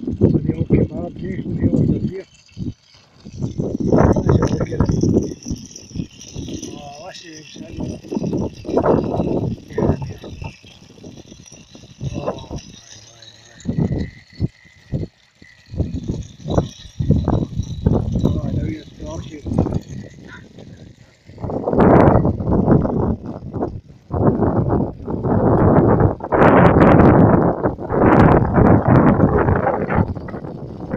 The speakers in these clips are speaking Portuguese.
Escolheu o primário aqui, escolheu o outro aqui. Deixa eu ver aqui. Ó, achei, achei.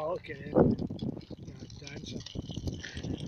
Oh, okay. Yeah, have done